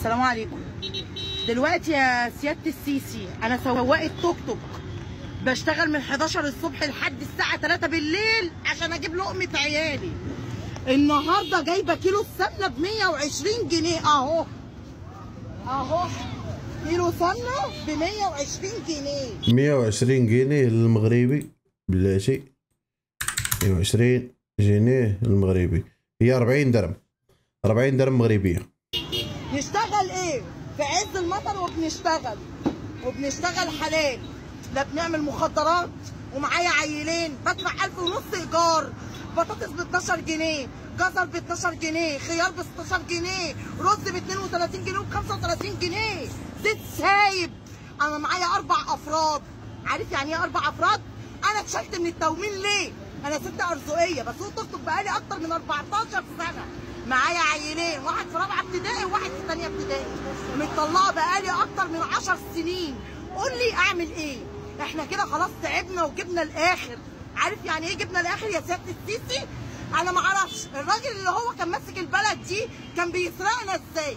السلام عليكم. دلوقتي يا سيادة السيسي أنا سواقه توك توك. بشتغل من 11 الصبح لحد الساعة 3 بالليل عشان أجيب لقمة عيالي. النهارده جايبة كيلو السمنة ب 120 جنيه أهو. أهو. كيلو سمنة ب 120 جنيه. 120 جنيه المغربي بلاتي 120 جنيه المغربي هي 40 درهم. 40 درهم مغربية. في عز المطر وبنشتغل. وبنشتغل حلال. لا بنعمل مخدرات ومعايا عيلين. بدفع 1000 ونص إيجار. بطاطس ب 12 جنيه. جزر ب 12 جنيه. خيار ب 16 جنيه. رز ب 32 جنيه وب 35 جنيه. زيت سايب. أنا معايا أربع أفراد. عارف يعني إيه أربع أفراد؟ أنا اتشلت من التومين ليه؟ أنا ست ارزقيه بس هو طفل بقالي أكتر من 14 سنة. معايا عيلين واحد في رابعة ابتدائي وواحد في ثانية ابتدائي. متطلقة بقالي أكتر من 10 سنين. قول لي اعمل إيه؟ إحنا كده خلاص تعبنا وجبنا الآخر. عارف يعني إيه جبنا الآخر يا سيادة السيسي؟ أنا ما أعرفش. الراجل اللي هو كان ماسك البلد دي كان بيسرقنا إزاي؟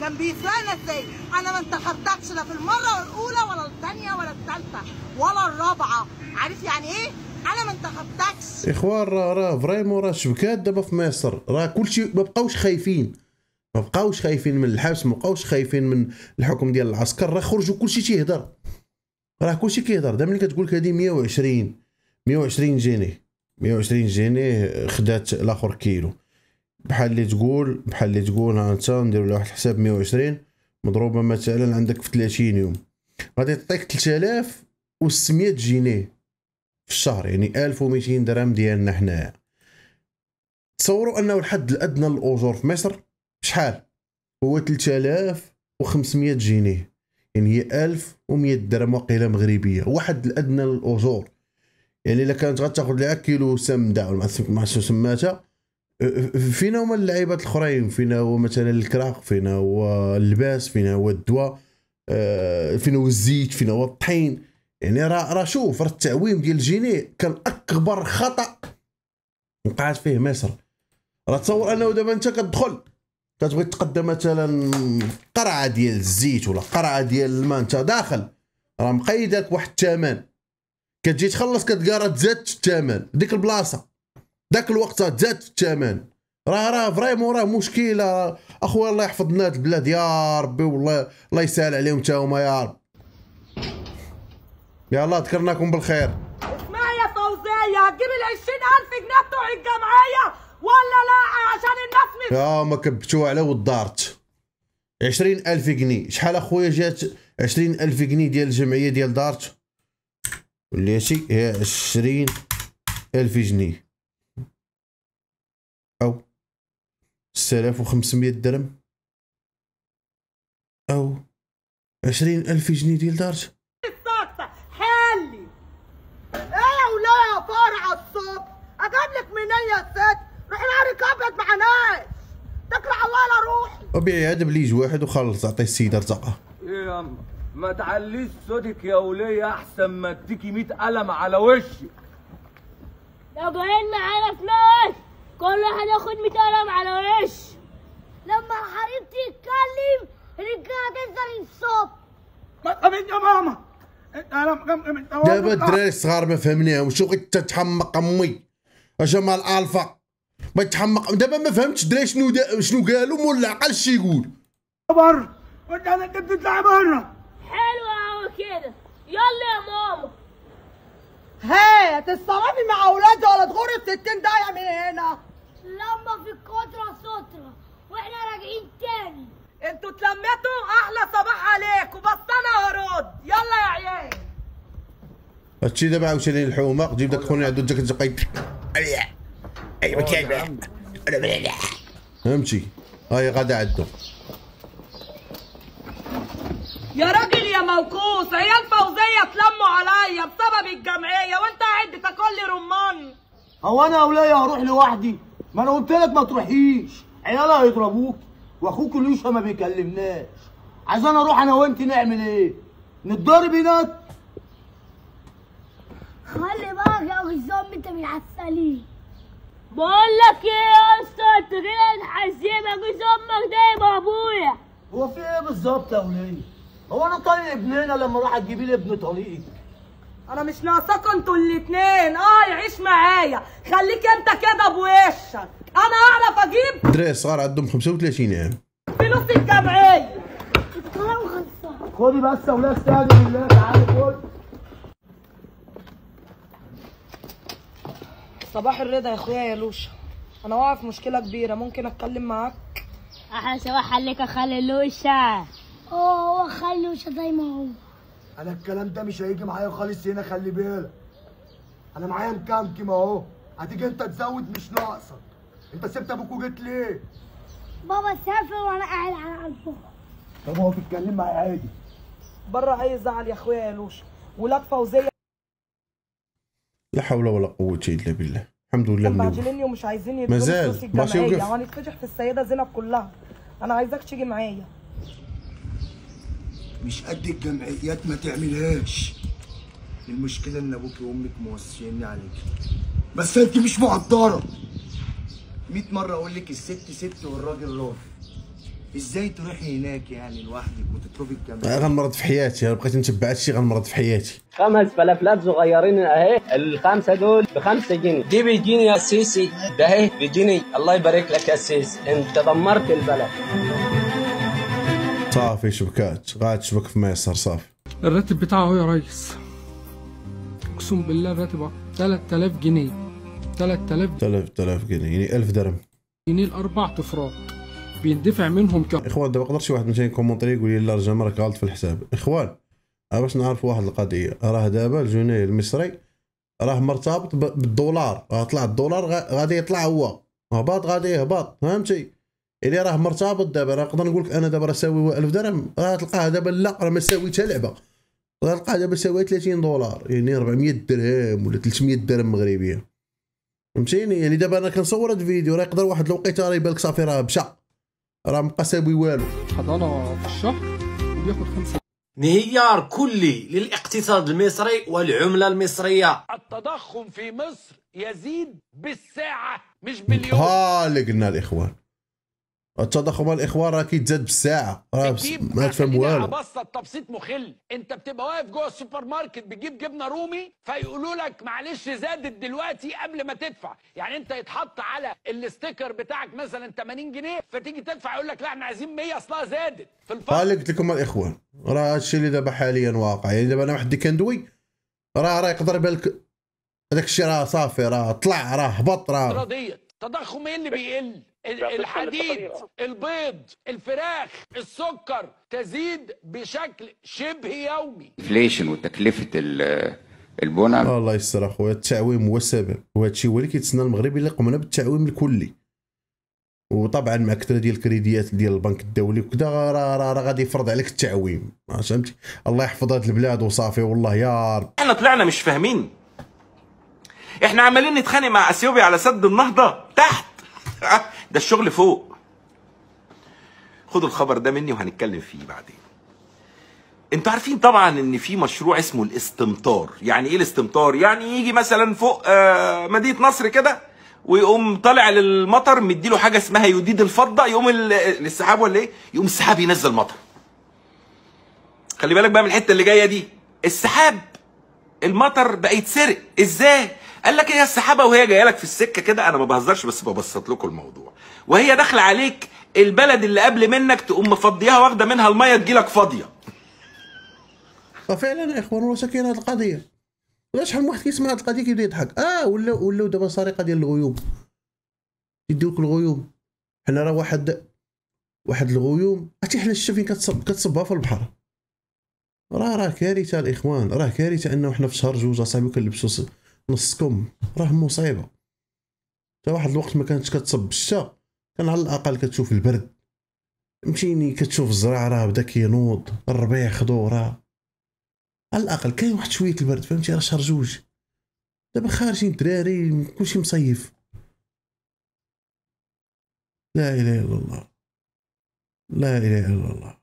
كان بيسرقنا إزاي؟ أنا ما انتخبتكش لا في المرة الأولى ولا الثانية ولا الثالثة ولا الرابعة. عارف يعني إيه؟ أنا ما انتخبتكش إخوان راه راه فريمون راه شبكات دابا في مصر. راه كلشي ما بقاوش خايفين. ما بقاوش خايفين من الحبس ما بقاوش خايفين من الحكم ديال العسكر. راه خرجوا كلشي تيهضر راه كلشي كيهضر دابا ملي كتقول لك هذه 120 120 جنيه. 120 جنيه خدات الآخر كيلو. بحال اللي تقول بحال اللي تقول ها انت نديروا لها واحد الحساب 120 مضروبة مثلا عندك في 30 يوم. غادي تعطيك 3600 جنيه. في الشهر يعني 1200 درهم ديالنا حنايا تصوروا أنه الحد الأدنى للاجور في مصر شحال؟ هو 3500 جنيه. يعني هي 1100 درهم وقيلة مغربية. واحد الأدنى للأجور. يعني إلا كانت غتاخذ لها كيلو سمده ولا ما سماتها. فينا هما اللعيبات الأخرين. فينا هو مثلا الكراق فينا هو اللباس فينا هو الدواء آه، فينا هو الزيت فينا هو الطحين. يعني راه راه شوف راه التعويم ديال الجنيه كان أكبر خطأ وقعت فيه مصر. راه تصور أنه دابا أنت كتدخل كتبغي تقدم مثلا قرعة ديال الزيت ولا قرعة ديال الماء أنت داخل راه مقيدك واحد الثمن. كتجي تخلص كتلقى راه تزاد الثمن. ديك البلاصة ذاك الوقت تزاد الثمن. راه راه فريمون راه مشكلة. أخويا الله يحفظ لنا البلاد يا ربي والله الله يسهل عليهم تا هما يا رب. يلا ذكرناكم بالخير. اسمعي يا فوزية هتجيب ال 20000 جنيه بتوع الجمعية ولا لا؟ عشان الناس يا ما كبتوا على ودارت عشرين ألف جنيه. شحال أخويا جات عشرين ألف جنيه ديال الجمعية ديال دارت؟ وليتي هي عشرين ألف جنيه. أو ستة وخمسمية درهم. أو عشرين ألف جنيه ديال دارت ساكتة حلي إيه ولا يا فرع الصبح أجيب لك منين يا ست ابيض مع ناس. تكره الله على روحي وبيعي هذا بليج واحد وخلص عطيه السيدة رزقها إيه يا ما تعليش صوتك يا ولية أحسن ما اديكي 100 قلم على وشك لو جايين معانا فلوس. كل واحد ياخد 100 قلم على وش. لما حبيبتي تتكلم رجعت تنزل الصوت. ما تقبلني يا ماما. دابا الدراري الصغار ما فهمناهم شو غير تتحمق أمي؟ جمال الفا ما يتحمق. دابا ما فهمتش الدراري شنو دا شنو قالوا ولا عقل شي يقول. بره وانت أنا انت بتطلع بره حلو قوي كده. يلا يا ماما. هي تتصرفي مع اولادي ولا تغوري الستين داية من هنا. لما في الكترة سترة وإحنا راجعين تاني. أنتوا اتلميتوا؟ أحلى صباح عليكم بس أنا هرد يلا يا عيال. هادشي دابا عاوتاني الحومة. جيب داك خونا عندو داك الزقيق فهمتي هاي غادا عندو يا راجل يا موكوس عيال فوزية اتلموا عليا بسبب الجمعية وانت قاعد تاكل لي رمان. هو أنا ولاية هروح لوحدي. ما أنا قلت لك ما تروحيش. عيالها هيضربوك وأخوك ليشا ما بيكلمناش. عايزين أروح أنا وأنت نعمل إيه؟ نتضرب هناك؟ خلي بالك يا غزام أنت من بقول لك إيه يا أسطى؟ أنت كده هتحزمك جوز أمك ده يبقى أبويا. هو في إيه بالظبط يا وليه؟ هو أنا طالق ابننا لما راح تجيبي لي ابن طليقك أنا مش ناقصاكوا أنتوا الاتنين. آه يعيش معايا. خليك أنت كده بوشك. أنا أعرف أجيب دري صغار عندهم 35 عام فلوس الجمعية. خدي بس يا ولاد استهدوا بالله تعالي خد. صباح الرضا يا اخويا يا لوشا. أنا واقع في مشكلة كبيرة. ممكن اتكلم معاك؟ أحلى صباح عليك يا خالي لوشا. آه هو خالي لوشا زي ما هو. أنا الكلام ده مش هيجي معايا خالص هنا خلي بالك. أنا معايا مكمكم اهو. هتيجي انت تزود مش ناقصك. انت سبت أبوك وجيت ليه؟ بابا سافر وأنا قاعد على قلبه. طب هو بيتكلم معايا عادي. بره اي زعل يا اخويا يا لوشا. ولاد فوزية لا حول ولا قوة إلا بالله. الحمد لله منوف مبهدليني ومش عايزين مازال. فلوس ماشي الجمعية. وقف. وهنتفشخ في السيدة زينب كلها. أنا عايزاك تيجي معايا. مش قد الجمعيات ما تعملهاش. المشكلة إن أبوك وأمك موصيني عليك. بس أنت مش مقدرة 100 مرة أقول لك الست ست والراجل راجل. إزاي تروحي هناك يعني لوحدك وتطلبي الجمعية غنمرض في حياتي أنا بقيت نتبع هادشي غنمرض في حياتي. خمس فلافلات صغيرين أهي. الخمسة دول بخمسة جنيه. دي بيجيني يا سيسي. ده أهي بيجيني الله يبارك لك يا سيسي. أنت دمرت البلد. صافي شبكات. غاد تشبك في ميسر صافي. الراتب بتاعه اهو يا ريس. أقسم بالله الراتب اهو 3000 جنيه. 3000 3000 جنيه يعني 1000 درهم. جنيه الأربع افراد بيندفع منهم كم. إخوان دابا يقدر شي واحد مثلا يكومونطري يقول لي لا رجال راك غلط في الحساب. إخوان باش نعرف واحد القضية. راه دابا الجنيه المصري راه مرتبط بالدولار. راه طلع الدولار غا- غادي يطلع هو. هبط غادي يهبط. فهمتي؟ اللي راه مرتبط دابا. راه نقدر نقول لك أنا دابا راه ساوي 1000 درهم. راه تلقاه دابا لا راه ما ساوي حتى لعبة. راه تلقاه دابا ساوي 30 دولار. يعني 400 درهم ولا 300 درهم مغربية. فهمتيني؟ يعني دابا أنا كنصور هاد الفيديو راه يقدر واحد الوقيتة راه يبان لك صافي راه مشى راه مبقى ساوي والو. حضانة في الشهر وبياخد خمسة. انهيار كلي للاقتصاد المصري والعملة المصرية. التضخم في مصر يزيد بالساعة مش باليوم ها اللي قلنا الإخوان. التضخم الاخوان راه كيتزاد بالساعة. راه ما تفهم والو. ابسط تبسيط مخل. انت بتبقى واقف جوه السوبر ماركت بتجيب جبنة رومي فيقولوا لك معلش زادت دلوقتي قبل ما تدفع. يعني انت يتحط على ال sticker بتاعك مثلا 80 جنيه فتيجي تدفع يقول لك لا إحنا عايزين 100 اصلها زادت. في الفرق. اللي قلت لكم الاخوان. راه هادشي اللي دابا حاليا واقع. يعني دابا أنا واحد اللي كندوي راه راه يقدر يبان لك هذاك الشيء راه صافي راه طلع راه هبط راه. تضخم إيه اللي بيقل؟ الحديد البيض الفراخ السكر تزيد بشكل شبه يومي. انفليشن وتكلفة ال- البنى. الله يستر أخويا. التعويم هو السبب. وهذا الشيء هو اللي كيتسنى المغرب اللي قمنا بالتعويم الكلي. وطبعا مع كثرة ديال الكريديات ديال البنك الدولي وكذا راه راه راه غادي يفرض عليك التعويم. فهمتي؟ الله يحفظ هاد البلاد وصافي والله يا رب. إحنا طلعنا مش فاهمين. إحنا عمالين نتخانق مع أثيوبيا على سد النهضة تحت. ده الشغل فوق. خدوا الخبر ده مني وهنتكلم فيه بعدين. أنتوا عارفين طبعا إن في مشروع اسمه الاستمطار يعني إيه الاستمطار يعني يجي مثلا فوق آه، مدينة نصر كده ويقوم طالع للمطر مديله حاجة اسمها يديد الفضة يقوم ال- السحاب ولا إيه؟ يقوم السحاب ينزل مطر. خلي بالك بقى من الحتة اللي جاية دي. السحاب المطر بقى يتسرق. إزاي؟ قال لك هي السحابة وهي جاية لك في السكة كده. أنا ما بهزرش بس ببسط لكم الموضوع. وهي داخلة عليك البلد اللي قبل منك تقوم مفضيها واخدة منها المية تجيلك فاضية. ففعلا يا إخوان والله ساكين هاد القضية. ولا شحال من واحد كيسمع هاد القضية كيبدا يضحك؟ آه ولا ولاو دابا سرقه ديال الغيوم. يديوك الغيوم. حنا راه واحد واحد الغيوم. عرفتي حنا الشتا فين كتصب كتصبها في البحر؟ راه راه كارثة الإخوان. راه كارثة إنه حنا في شهر جوج أصاحبي كنلبسوا س- نص كم راه مصيبة. تا واحد الوقت ما كانتش كتصب الشتا كان على الأقل كتشوف البرد. فهمتيني كتشوف الزرع راه بدا كينوض الربيع خضور راه على الأقل كاين واحد شوية البرد فهمتي؟ راه شهر جوج. دابا خارجين الدراري كلشي مصيف. لا إله إلا الله. لا إله إلا الله.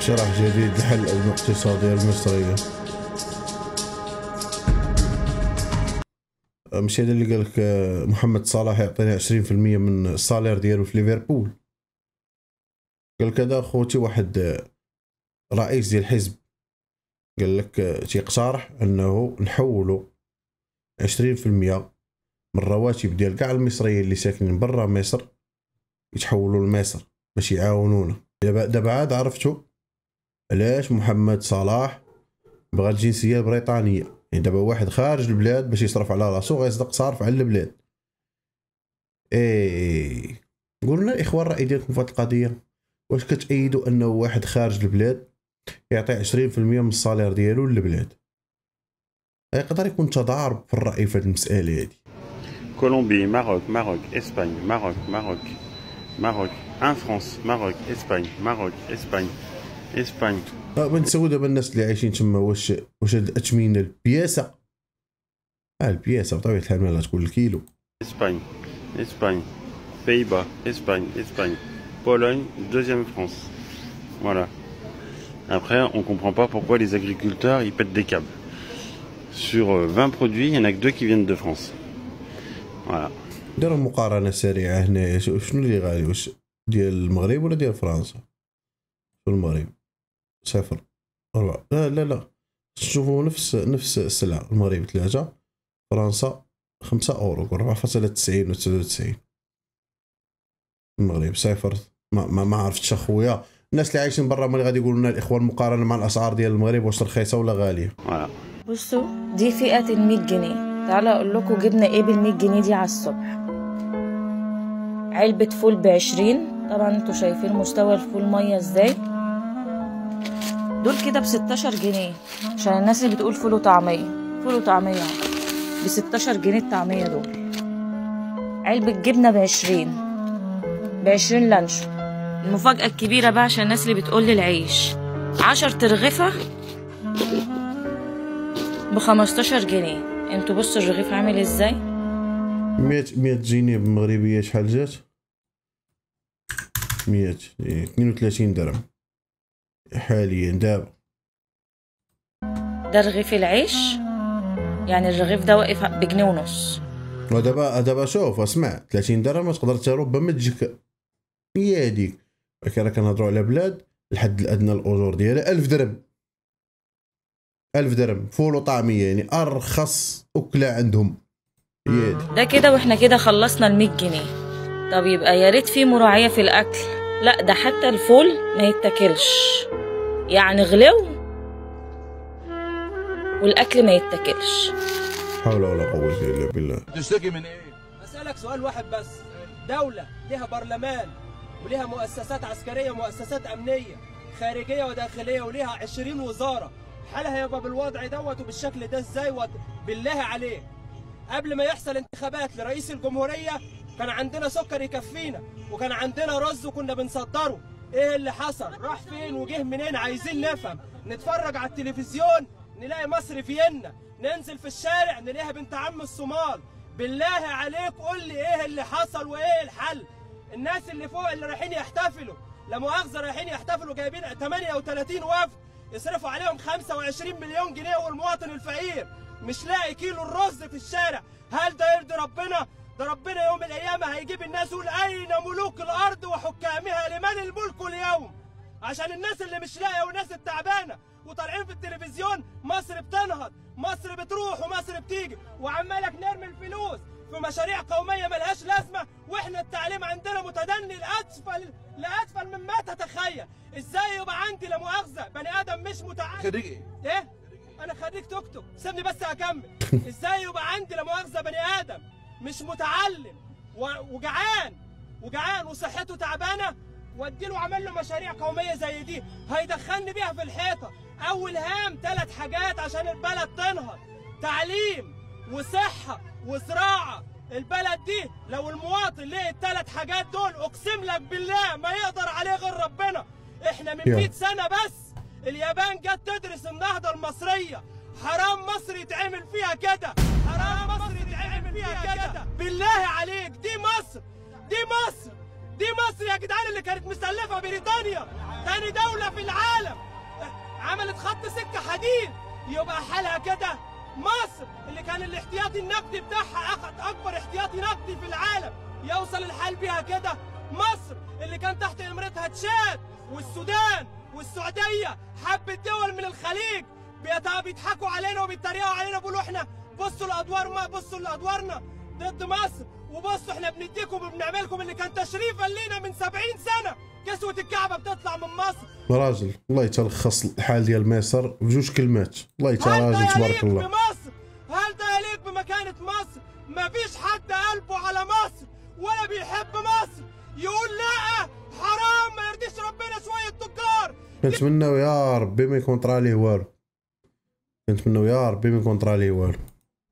شرح جديد لحل الأزمة الاقتصادية المصرية. مش هذا اللي قال لك آه، محمد صلاح يعطينا 20% من الصالير ديالو في ليفربول. قال لك هذا خوتي واحد آه، رئيس ديال الحزب قال لك آه، تيقترح أنه نحولوا 20% من الرواتب ديال كاع المصريين اللي ساكنين برا مصر يتحولوا لمصر باش يعاونونا. دابا دابا عاد عرفتوا علاش محمد صلاح بغى الجنسية البريطانية. يعني دابا واحد خارج البلاد باش يصرف على راسو غيصدق صارف على البلاد. اي قولنا الاخوان الرأي ديالكم في هذه القضية. واش كتأيدوا أنه واحد خارج البلاد يعطي 20% من الصالير ديالو للبلاد؟ يقدر يكون تضارب في الرأي في هذه المسألة هذه Colombie, Maroc, Maroc, Espagne, Maroc, Maroc, Maroc, 1 France, Maroc, Espagne, Maroc, Espagne, إسبانيا. أه، من نسولو دابا الناس اللي عايشين تما واش واش هاد الاثمنة البياسة؟ آه البياسة بطبيعة الحال مالها تكون الكيلو. إسبانيا. إسبانيا. بيبا إسبانيا إسبانيا. بولون دوزيام فرانس. فوالا Après, on ne سور pas برودوي les agriculteurs ils pètent des câbles. Sur euh, 20 produits, il n'y en a que 2 qui viennent de France. Voilà. Sur المغرب؟ صفر أربعة. لا لا لا. تشوفوا نفس نفس السلعة المغرب ثلاثة فرنسا خمسة أورو أربعة فاصلة تسعين وتسعة وتسعين. المغرب صفر ما ما, ما عرفتش أخويا. الناس اللي عايشين برا مالي غادي يقولوا لنا الإخوان مقارنة مع الأسعار ديال المغرب واش رخيصة ولا غالية. بصوا دي فئة ال 100 جنيه. تعالى أقول لكم جبنا إيه بال 100 جنيه دي على الصبح. علبة فول ب 20 طبعا أنتوا شايفين مستوى الفول مية إزاي؟ دول كده ب 16 جنيه. عشان الناس اللي بتقول فول وطعمية. فول وطعمية. ب 16 جنيه الطعمية دول. علبة جبنة ب 20 ب 20 لانشون المفاجأة الكبيرة بقى عشان الناس اللي بتقول لي العيش. 10 ترغفة ب 15 جنيه. أنتوا بصوا الرغيف عامل إزاي. 100 100 جنيه بالمغربية شحال جات؟ 100 إيه، 32 درهم. حاليا. دابا ده رغيف العيش؟ يعني الرغيف ده واقف بجنيه ونص. ودابا دابا شوف اسمع 30 درهم تقدر ربما تجيك هي هذيك ولكن راه كنهضروا على بلاد الحد الأدنى الأجور ديالها 1000 درهم. 1000 درهم. فول وطعمية يعني أرخص أكلة عندهم. هي ده كده وإحنا كده خلصنا ال 100 جنيه. طب يبقى يا ريت في مراعية في الأكل. لا ده حتى الفول ما يتاكلش. يعني غلو والأكل ما يتاكلش. حول ولا قوة إلا بالله. تشتكي من إيه؟ أسألك سؤال واحد بس. دولة ليها برلمان وليها مؤسسات عسكرية ومؤسسات أمنية خارجية وداخلية وليها 20 وزارة. حالها يبقى بالوضع دوت وبالشكل ده إزاي؟ بالله عليك قبل ما يحصل انتخابات لرئيس الجمهورية كان عندنا سكر يكفينا وكان عندنا رز وكنا بنصدره. إيه اللي حصل؟ راح فين وجه منين؟ عايزين نفهم. نتفرج على التلفزيون نلاقي مصر فيينا ننزل في الشارع نلاقيها بنت عم الصومال. بالله عليك قول لي إيه اللي حصل وايه الحل. الناس اللي فوق اللي رايحين يحتفلوا. لا مؤاخذة رايحين يحتفلوا جايبين 38 وفد. يصرفوا عليهم 25 مليون جنيه والمواطن الفقير. مش لاقي كيلو الرز في الشارع. هل ده يرضي ربنا؟ ده ربنا يوم القيامة هيجيب الناس يقول أين ملوك الأرض وحكامها لمن الملك اليوم؟ عشان الناس اللي مش لاقية والناس التعبانة وطالعين في التلفزيون مصر بتنهض مصر بتروح ومصر بتيجي وعمالك نرمي الفلوس في مشاريع قومية ملهاش لازمة وإحنا التعليم عندنا متدني لأسفل لأسفل مما تتخيل. إزاي يبقى عندي لا مؤاخذة؟ بني آدم مش متعلم. خريج إيه؟ إيه؟ أنا خريج توك توك. سيبني بس أكمل. إزاي يبقى عندي لا مؤاخذة بني آدم؟ مش متعلم وجعان وجعان وصحته تعبانة. واديله عمل له مشاريع قومية زي دي. هيدخلني بيها في الحيطة. أول هام ثلاث حاجات عشان البلد تنهض. تعليم وصحة وزراعة. البلد دي لو المواطن لقي الثلاث حاجات دول أقسم لك بالله ما يقدر عليه غير ربنا. إحنا من يا. 100 سنة بس اليابان جت تدرس النهضة المصرية. حرام مصر يتعمل فيها كده. حرام مصر فيها كده. بالله عليك دي مصر دي مصر دي مصر يا جدعان اللي كانت مسلفه بريطانيا. تاني دولة في العالم. عملت خط سكة حديد. يبقى حالها كده مصر اللي كان الاحتياطي النقدي بتاعها اخد أكبر احتياطي نقدي في العالم. يوصل الحال بيها كده مصر اللي كان تحت امرتها تشاد والسودان والسعودية. حبه دول من الخليج. بيضحكوا علينا وبيتريقوا علينا بيقولوا إحنا بصوا لادوار ما بصوا لادوارنا ضد مصر وبصوا إحنا بنديكم وبنعملكم اللي كان تشريفا لينا من 70 سنة. كسوه الكعبة بتطلع من مصر راجل الله يتلخص الحال ديال مصر بجوج كلمات. الله يتا راجل تبارك الله. بمصر هل ده يليق بمكانة مصر مفيش حد قلبه على مصر ولا بيحب مصر يقول لا حرام ما يرضيش ربنا شوية تجار. كنتمناو يا ربي ما يكون طرا ليه والو. كنتمناو يا ربي ما يكون طرا ليه والو.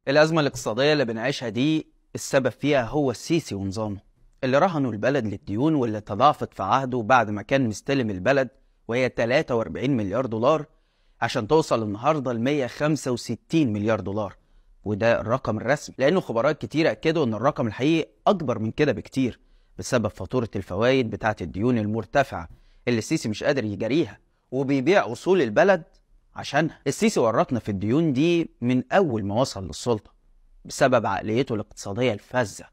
الأزمة الاقتصادية اللي بنعيشها دي السبب فيها هو السيسي ونظامه اللي رهنوا البلد للديون واللي تضاعفت في عهده بعد ما كان مستلم البلد وهي 43 مليار دولار عشان توصل النهارده ل 165 مليار دولار. وده الرقم الرسمي لأنه خبراء كتير أكدوا إن الرقم الحقيقي أكبر من كده بكتير بسبب فاتورة الفوائد بتاعة الديون المرتفعة اللي السيسي مش قادر يجاريها وبيبيع أصول البلد عشانها السيسي ورطنا في الديون دي من أول ما وصل للسلطة بسبب عقليته الاقتصادية الفذة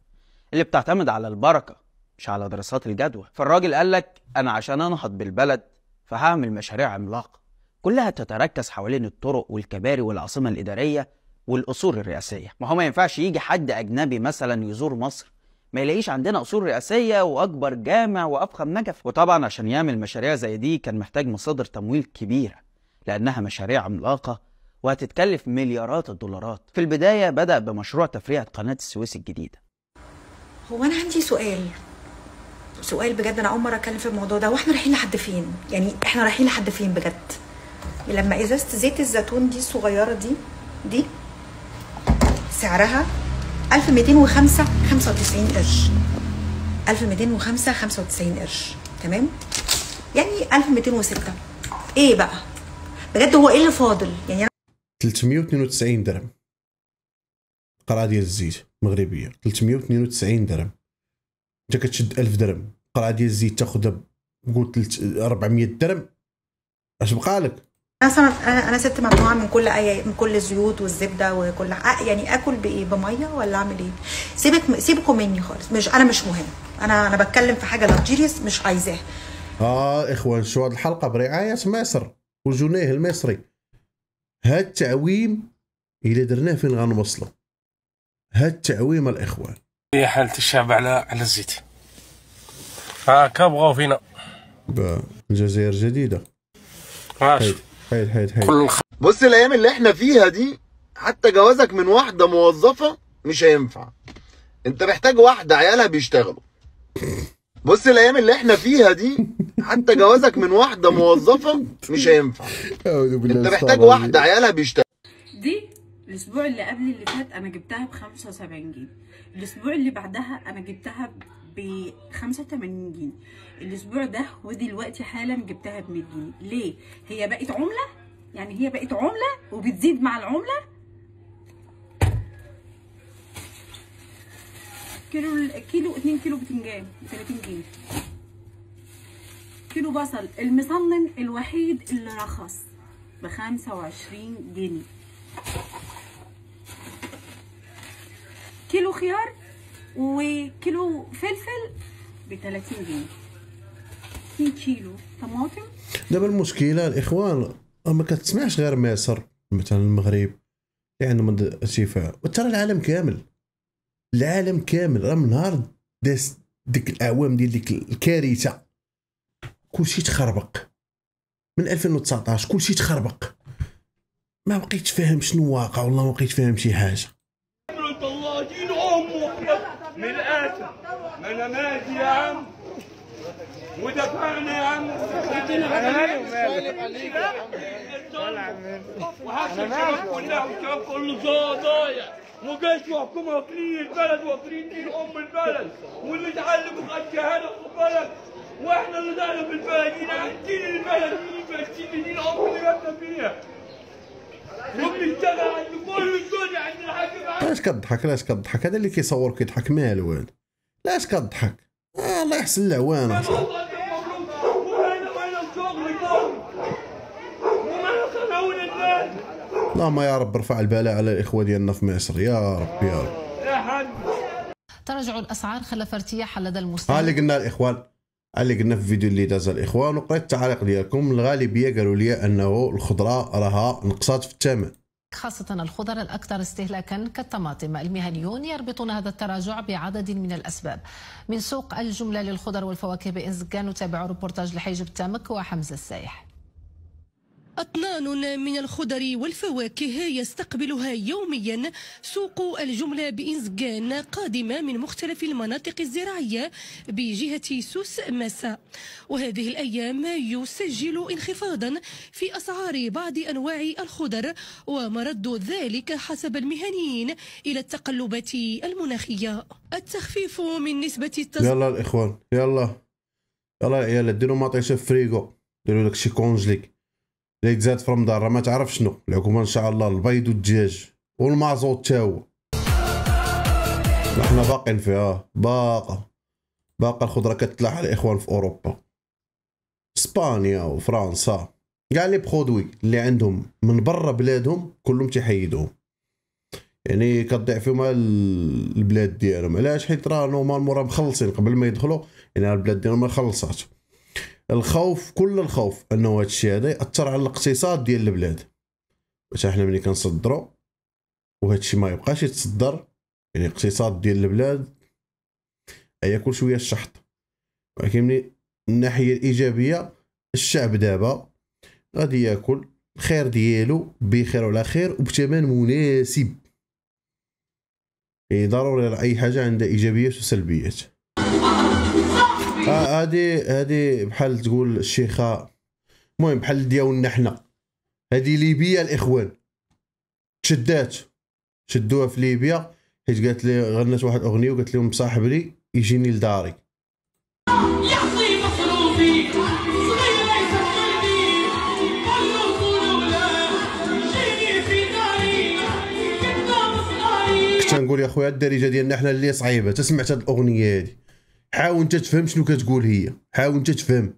اللي بتعتمد على البركة مش على دراسات الجدوى. فالراجل قال لك أنا عشان أنهض بالبلد فهعمل مشاريع عملاقة كلها تتركز حوالين الطرق والكباري والعاصمة الإدارية والقصور الرئاسية. ما هو ما ينفعش يجي حد أجنبي مثلا يزور مصر ما يلاقيش عندنا قصور رئاسية وأكبر جامع وأفخم نجف. وطبعا عشان يعمل مشاريع زي دي كان محتاج مصادر تمويل كبيرة. لأنها مشاريع عملاقة وهتتكلف مليارات الدولارات. في البداية بدأ بمشروع تفريعة قناة السويس الجديدة. هو أنا عندي سؤال. سؤال بجد أنا أول مرة أتكلم في الموضوع ده. وإحنا رايحين لحد فين؟ يعني إحنا رايحين لحد فين بجد؟ لما إزازة زيت الزيتون دي الصغيرة دي دي سعرها 1205 95 قرش. 1205 95 قرش. تمام؟ يعني 1206 إيه بقى؟ بجد هو إيه اللي فاضل؟ يعني أنا 392 درهم. قرعه ديال الزيت مغربية. 392 درهم. انت كتشد 1000 درهم. قرعه ديال الزيت تاخذها تلت- 400 درهم. أش بقى لك؟ أنا أنا ست ممنوعه من كل اي من كل الزيوت والزبدة وكل يعني آكل بإيه؟ بمية ولا أعمل إيه؟ سيبك سيبكم مني خالص. مش أنا مش مهم. أنا أنا بتكلم في حاجة لكجيريس مش عايزاها. آه إخوان شو هذه الحلقة؟ برعاية مصر وجنيه المصري. هاد التعويم الا درناه فين غنوصلوا هاد التعويم الاخوان هي حالة الشعب على على الزيت. هاكا بغاو فينا. الجزائر جديدة. ماشي حيد حيد حيد كل بص الأيام اللي إحنا فيها دي حتى جوازك من واحدة موظفة مش هينفع. أنت محتاج واحدة عيالها بيشتغلوا. بص الأيام اللي إحنا فيها دي حتى جوازك من واحدة موظفة مش هينفع. أنت محتاج واحدة عيالها بيشتغلوا دي الأسبوع اللي قبل اللي فات أنا جبتها ب 75 جنيه. الأسبوع اللي بعدها أنا جبتها ب 85 جنيه. الأسبوع ده ودلوقتي حالا جبتها ب 100 جنيه. ليه؟ هي بقت عملة؟ يعني هي بقت عملة وبتزيد مع العملة؟ كيلو كيلو 2 كيلو بتنجان ب 30 جنيه. كيلو بصل المصنن الوحيد اللي رخص ب 25 جنيه. كيلو خيار وكيلو فلفل ب 30 جنيه. 2 كيلو طماطم. دابا المشكلة الإخوان ما كتسمعش غير مصر مثلا المغرب اللي عندهم هاد الشفاء وترى العالم كامل. العالم كامل راه من نهار داز ديك الاعوام ديال ديك الكارثة. كلشي تخربق. من 2019 كلشي تخربق. ما بقيتش فاهم شنو واقع والله ما بقيت فاهم شي حاجة. الله دين امه من الآخر أنا ماشي يا عم ودفعنا يا عم أنا مالي ومالك وحتى الشباب كلها والشباب كله ضا- ضايع وجيش وحكومه واكلين البلد وأكلين دين أم البلد واللي اتعلموا خد شهادة خد بالك وإحنا اللي ضايعين في البلد هنا دين البلد دين البلد دين أم اللي جبنا فيها. وبنشتغل عند كل الدنيا عند الحاج معاذ علاش كضحك علاش كضحك هذا اللي كيصور كيضحك مالو هذا علاش كضحك آه الله يحسن العوان وهنا وهنا الشغل كله وما خلونا الناس اللهم يا رب ارفع البلاء على الإخوة ديالنا في مصر. يا رب يا رب تراجع الأسعار خلف ارتياح لدى ها اللي المستهلك قلنا الإخوان اللي قلنا في الفيديو اللي داز الإخوان وقريت التعاليق ديالكم. الغالبية قالوا لي أنه الخضرة راها نقصات في الثمن. خاصة الخضر الأكثر استهلاكا كالطماطم. المهنيون يربطون هذا التراجع بعدد من الأسباب. من سوق الجملة للخضر والفواكه بإنزكان نتابع روبورتاج لحيجب تامك وحمزة السايح. أطنان من الخضر والفواكه يستقبلها يوميا سوق الجملة بإنزجان قادمة من مختلف المناطق الزراعية بجهة سوس مسا وهذه الأيام يسجل انخفاضا في أسعار بعض أنواع الخضر ومرد ذلك حسب المهنيين إلى التقلبات المناخية. التخفيف من نسبة التصدير يلا الإخوان يلا. يلا يا ديروا مطيشه في فريكو ديروا داك شي congelé اللي تزاد في رمضان راه ما تعرف شنو الحكومة ان شاء الله البيض والدجاج والمازوت تا هو إحنا باقيين فيها باقا باقا الخضرة كتلاح الاخوان في أوروبا. إسبانيا وفرنسا. كاع les produits اللي عندهم من برا بلادهم كلهم تيحيدوهم يعني كتضيع فيهم ال- البلاد ديالهم. علاش؟ حيت راه normalement راه مخلصين. قبل ما يدخلوا يعني البلاد ديالهم ما خلصات الخوف كل الخوف أنه هذا الشيء هذا ياثر على الاقتصاد ديال البلاد. باش إحنا ملي كنصدروا وهذا الشيء ما يبقاش يتصدر يعني الاقتصاد ديال البلاد ياكل شوية الشحط. ولكن من الناحية الإيجابية الشعب دابا غادي ياكل الخير ديالو بخير وعلى خير وبثمن مناسب. يعني ضروري أي حاجة عندها إيجابيات وسلبيات. آه، هادي هادي بحال تقول الشيخة المهم بحال ديالنا حنا. هادي ليبيا الإخوان. تشدات. شدوها في ليبيا حيت قالت لي غنت واحد أغنية وقالت لهم صاحب لي يجيني لداري. كنت نقول يا خويا الدارجة ديالنا حنا اللي صعيبة. تسمعت هاد الأغنية هادي. حاول انت تفهم شنو كتقول هي. حاول انت تفهم.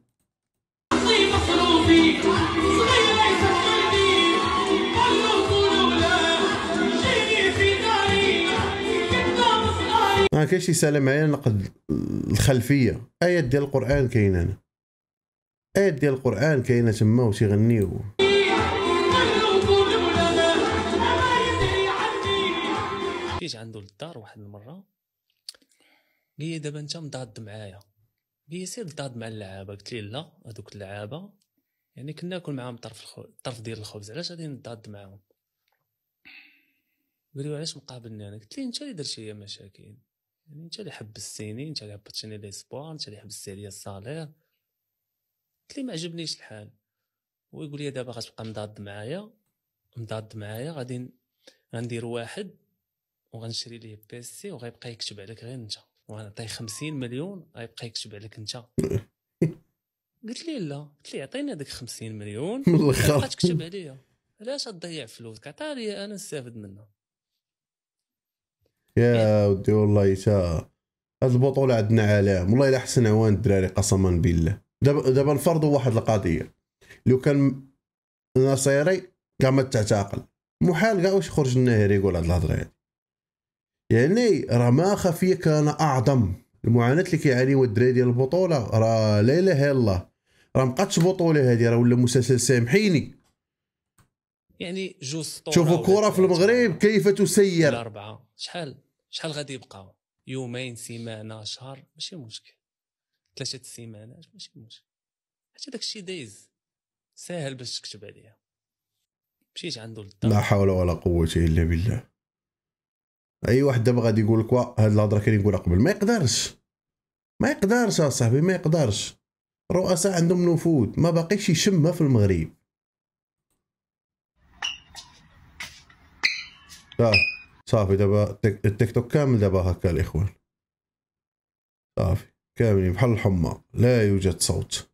ما كاينش يسالم معايا نقد الخلفية. ايات ديال القرآن كاينة هنا ايات ديال القرآن كاينة تما يدري عني جيت عنده للدار واحد المرة. قال لي دابا انت مضاد معايا. قال لي سير ضاد مع اللعابة. قلت لي لا هذوك اللعابة. يعني كنا ناكل معاهم طرف الخو... طرف ديال الخبز. علاش غادي نضاد معاهم؟ قال لي علاش مقابلني أنا؟ قلت لي أنت اللي درتي لي مشاكل. يعني أنت اللي حبستيني أنت اللي هبطتيني ليسبوار أنت اللي حبستي عليا الصالير. قلت لي ما عجبنيش الحال. هو يقول لي دابا غتبقى مضاد معايا. مضاد معايا. غادي غندير واحد وغنشري ليه بيسي وغيبقى يكتب عليك غير أنت. وغنعطيه 50 مليون غيبقى يكتب عليك انت. قلت لي لا قلت لي عطيني هذاك 50 مليون. من. غتبقى تكتب عليا. علاش تضيع فلوسك عطيها لي أنا نستافد منها. يا ودي والله تا هاد البطولة عندنا علام والله إلا حسن عوان الدراري قسما بالله. دابا دابا نفرضوا واحد القضية. لو كان نصيري كاع ما تعتقل محال كاع واش يخرج الناهر يقول هاد الهضرة هادي يعني راه ما خفية كان أعظم. المعاناة اللي كيعانيو الدراري ديال البطولة. راه لا اله الا الله. راه مبقاتش بطولة هادي راه ولا مسلسل سامحيني. يعني جوج سطور شوفوا كرة في المغرب كيف تسير. ولا أربعة. شحال؟ شحال غادي يبقاو يومين سيمانة شهر؟ ماشي مشكل. ثلاثة سيمانات ماشي مشكل. حتى داكشي دايز. ساهل باش تكتب عليه مشيت عنده للدار. لا حول ولا قوة إلا بالله. أي واحد دابا غادي يقول لك هاد الهضرة كاين نقولها قبل. ما يقدرش. ما يقدرش اصاحبي ما يقدرش. الرؤساء عندهم نفوذ ما باقيش يشمها في المغرب. صافي دابا التيك توك كامل دابا هكا الإخوان. صافي كاملين بحال الحمى لا يوجد صوت.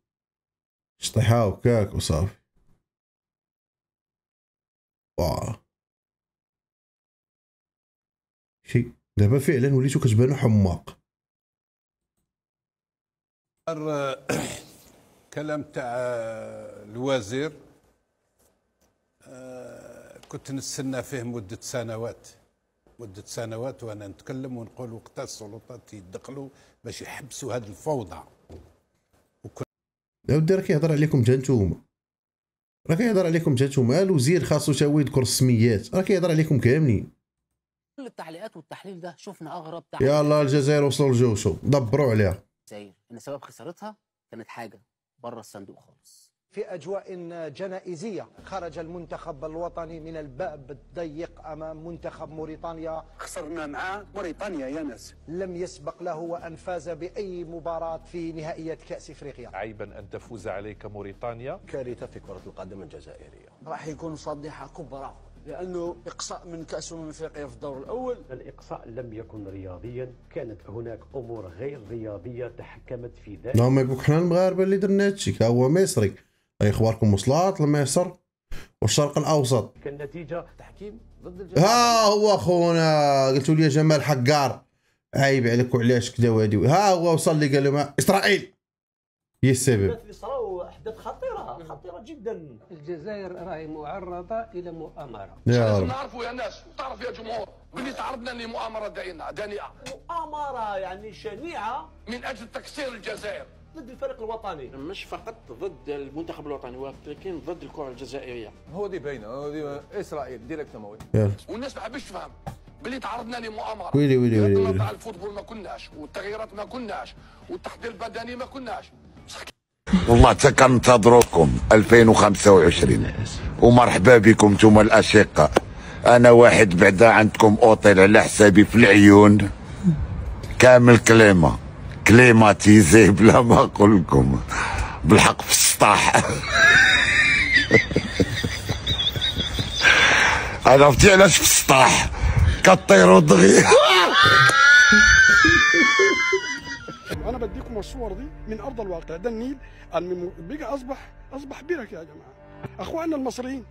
شطيحة وكاك وصافي. واه شي دابا فعلا وليتو كتبانو حماق. آه، كلام تاع الوزير آه، كنت نستنى فيه مدة سنوات. مدة سنوات وأنا نتكلم ونقول وقتها السلطات يدخلوا باش يحبسوا هذه الفوضى. يا ودي راه كيهضر عليكم حتى نتوما. راه كيهضر عليكم حتى نتوما. الوزير خاصو تا هو يذكر السميات. راه كيهضر عليكم كاملين. كل التعليقات والتحليل ده شفنا أغرب يا تعليق الله الجزائر وصلوا لجوشو دبروا عليها. الجزائر إن سبب خسارتها كانت حاجة بره الصندوق خالص. في أجواء جنائزية خرج المنتخب الوطني من الباب الضيق أمام منتخب موريتانيا. خسرنا مع موريتانيا يا ناس. لم يسبق له وأن فاز بأي مباراة في نهائيات كأس إفريقيا. عيبا أن تفوز عليك موريتانيا. كارثة في كرة القدم الجزائرية. راح يكون فضيحه كبرى. لأنه إقصاء من كأس الامم الافريقيه في الدور الأول. الإقصاء لم يكن رياضيا كانت هناك أمور غير رياضية تحكمت في ذلك. لا ما يقولك حنا المغاربه اللي درنا هادشي كا هو مصري. أي أخباركم وصلات لمصر والشرق الأوسط. كالنتيجة تحكيم ضد الجزائر ها هو خونا قلتوا لي جمال حقار. عيب عليك وعلاش كذا وهادي؟ ها هو وصل لي قال لهم إسرائيل. هي السبب. جدا. الجزائر راهي معرضة إلى مؤامرة. يا رب. نعرفوا يا ناس. وتعرف يا جمهور. باللي تعرضنا لمؤامرة دائنة دانئة مؤامرة يعني شنيعة. من أجل تكسير الجزائر. ضد الفريق الوطني. مش فقط ضد المنتخب الوطني ولكن ضد الكرة الجزائرية. هو دي باينة هو دي إسرائيل directement والناس ما حبش تفهم باللي تعرضنا لمؤامرة. ويلي ويلي ويلي. تاع ال football ما كناش والتغييرات ما كناش والتحضير البدني ما كناش. والله تا كنتظروكم 2025 ومرحبا بكم أنتم الأشقاء. أنا واحد بعدا عندكم أوطيل على حسابي في العيون. كامل كليما كليماتيزي بلا ما نقول لكم. بالحق في السطاح. عرفتي علاش في السطاح. كطيروا دغيا. بديكم الصور دي من أرض الواقع. ده النيل بقى اصبح أصبح برك يا جماعة. أخواننا المصريين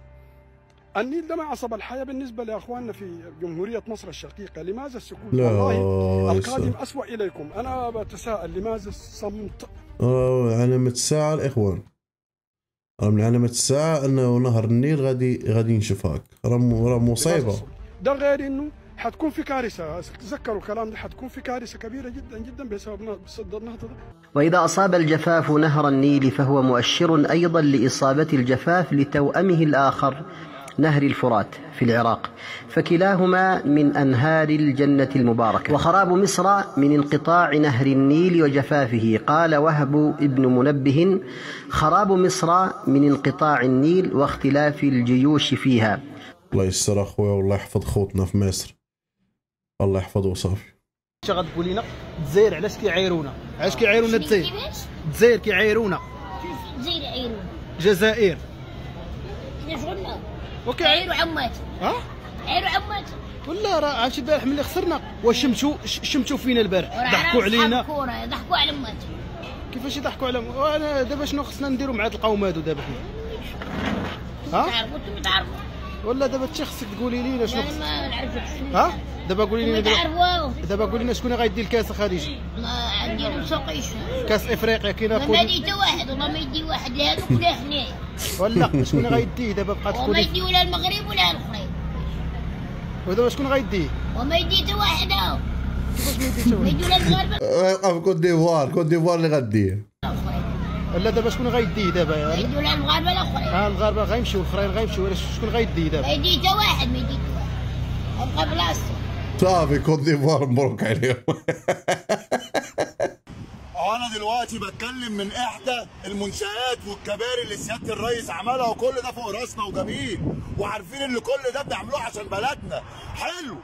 النيل ده معصب الحياة بالنسبة لأخواننا في جمهورية مصر الشقيقة. لماذا السكوت والله القادم. أسوأ إليكم. أنا بتساءل لماذا الصمت آه، الساعة الإخوان راه من علامة الساعة أنه نهر النيل غادي غادي ينشف هاك راه م- راه مصيبة ده غير إنه حتكون في كارثة. تذكروا الكلام ده حتكون في كارثة كبيرة جدا جدا بسبب بسد النهضه ده. وإذا أصاب الجفاف نهر النيل فهو مؤشر أيضا لإصابة الجفاف لتوأمه الآخر نهر الفرات في العراق. فكلاهما من أنهار الجنة المباركة. وخراب مصر من انقطاع نهر النيل وجفافه. قال وهب ابن منبه خراب مصر من انقطاع النيل واختلاف الجيوش فيها. الله يستر أخويا والله يحفظ خوتنا في مصر. الله يحفظه وصافي اش غتقول لنا الجزائر علاش كيعايرونا؟ علاش كيعايرونا الجزائر؟ الجزائر كيعايرونا. زير عيرون الجزائر. إحنا شغلنا. أوكي عيروا عمات ها؟ عيروا عمات ولا راه عرفتي البارح ملي خسرنا واش شمتوا فينا البارح. ضحكوا علينا. ضحكوا على امات كيفاش يضحكوا على وأنا دابا شنو خصنا نديروا مع هاد القوم هادو دابا حنا؟ ها؟ تعرفوا أنتم تعرفوا ولا دابا انت خصك تقولي لينا شنو؟ خص- ما نعرفش ها؟ دابا قولي لنا ما دابا قولي لنا شكون غيدي الكاس الخارجي ما عندي مسوقيش. كاس إفريقيا كاينة ما كل مادي حتى واحد والله ما يدي واحد لا هذوك ولا حنايا ولا شكون غيديه دابا بقات وما تقولي يدي ولا المغرب ولا الاخرين ودابا شكون غيديه وما يدي حتى واحد. ما يدي ما ولا المغاربه آه، في كوت ديفوار كوت ديفوار اللي غديه ولا دابا شكون غيديه دابا؟ ما يدي ولا المغاربه الاخرين ها المغاربه غيمشيو الأخرين غيمشيو. شكون غيديه دابا؟ يدي حتى واحد ما يدي حتى واحد. أبقى بلاصتو. صافي كوت ديفوار مبروك عليهم. أنا دلوقتي بتكلم من إحدى المنشآت والكباري اللي سيادة الرئيس عملها وكل ده فوق راسنا وجميل. وعارفين إن كل ده بنعملوه عشان بلدنا. حلو.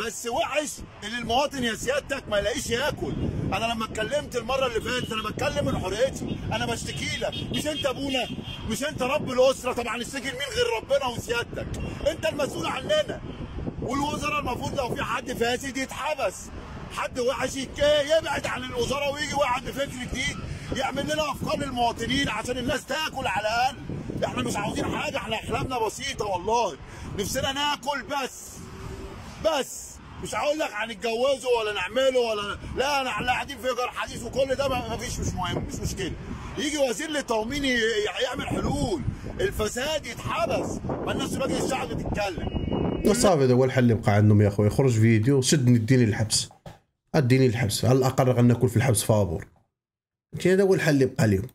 بس وحش ان المواطن يا سيادتك ما يلاقيش ياكل. أنا لما اتكلمت المرة اللي فاتت أنا بتكلم من حريتي. أنا بشتكي لك. مش أنت أبونا مش أنت رب الأسرة. طبعا السجن مين غير ربنا وسيادتك؟ أنت المسؤول عننا والوزراء المفروض لو في حد فاسد يتحبس. حد وحش يبعد عن الوزاره ويجي واحد بفكر جديد يعمل لنا أفكار للمواطنين عشان الناس تاكل على الأقل. إحنا مش عاوزين حاجة إحنا احلامنا بسيطة والله. نفسنا ناكل بس. بس. مش هقول لك هنتجوزه ولا نعمله ولا لا أنا قاعدين في إيجار حديث وكل ده ما فيش مش مهم مش مشكلة. يجي وزير للتومين يعمل حلول. الفساد يتحبس. ما الناس مجلس الشعب تتكلم صافي هذا هو الحل اللي بقى عندهم يا خويا خرج فيديو شدني اديني الحبس. اديني الحبس. على الأقل غناكل في الحبس فابور. هذا هو الحل اللي بقى اليوم؟